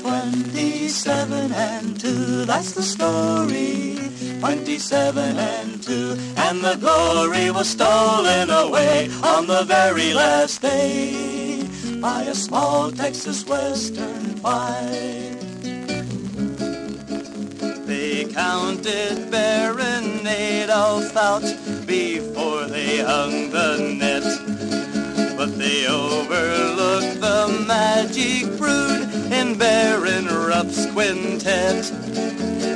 Twenty-seven and two, that's the story. Twenty-seven and two, and the glory was stolen away on the very last day by a small Texas Western fight. They counted Baron Adolph out before they hung the net. They overlooked the magic brood in Baron Rupp's quintet.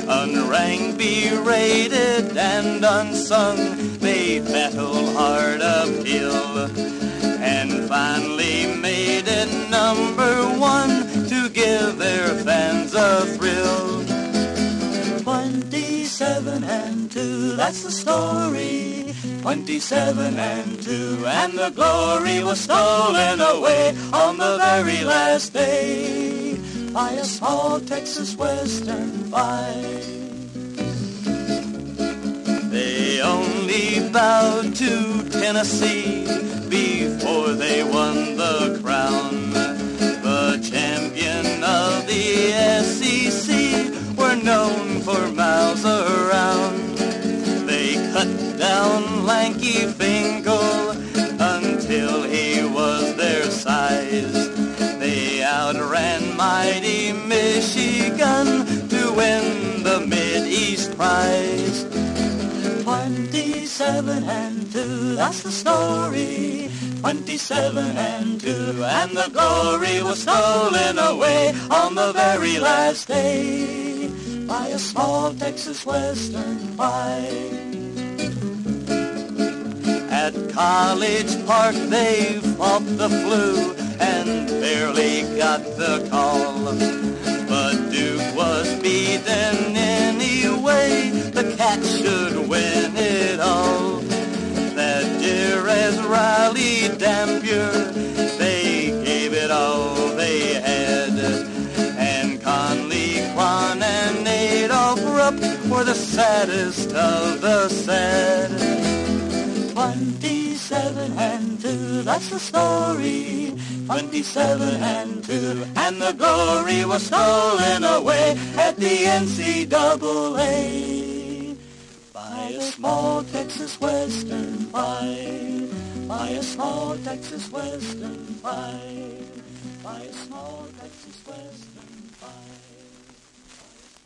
Unranked, berated, and unsung, they battled hard uphill. And finally made it number one Twenty-seven and two, that's the story. Twenty-seven and two, and the glory was stolen away on the very last day by a small Texas Western fight. They only bowed to Tennessee before Down lanky Finkel until he was their size. They outran mighty Michigan to win the Mid-East prize. Twenty-seven and two, that's the story. Twenty-seven and two, and the glory was stolen away on the very last day by a small Texas Western fight. At College Park they fought the flu and barely got the call. But Duke was beaten anyway, the Cats should win it all. That year as Riley Dampier, they gave it all they had. And Conley, Kron, and Adolph Rupp were the saddest of the sad. And two, that's the story. Twenty-seven and two, and the glory was stolen away at the NCAA by a small Texas Western fight. By a small Texas Western fight.